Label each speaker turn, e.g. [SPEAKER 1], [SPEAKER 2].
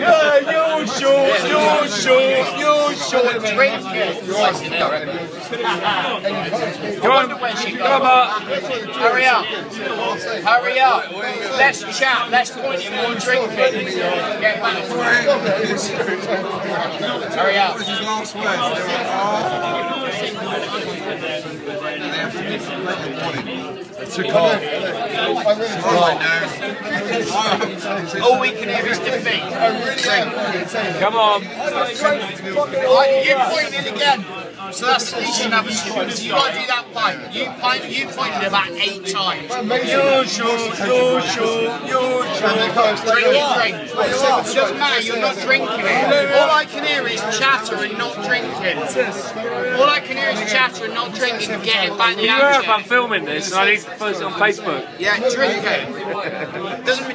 [SPEAKER 1] Yeah, you shoot, you shoot, you shoot.
[SPEAKER 2] Drink it.
[SPEAKER 1] Come on.
[SPEAKER 2] Hurry up. Hurry up. Let's chat. Let's point you more drinking. Get back. Hurry up. All we can hear is defeat.
[SPEAKER 1] Come on.
[SPEAKER 2] You pointed again. So that's at least you have a score. So you got to do that fight. You point, you pointed about eight times.
[SPEAKER 1] You shoot, you shoot, you shoot.
[SPEAKER 2] Drink it, drink. Doesn't matter, you're not drinking it. All I can hear is chatter and not drinking. All I can hear is chatter and not drinking and getting back the
[SPEAKER 1] You know if I'm filming this and I need to post it on Facebook.
[SPEAKER 2] Yeah, drink it. Doesn't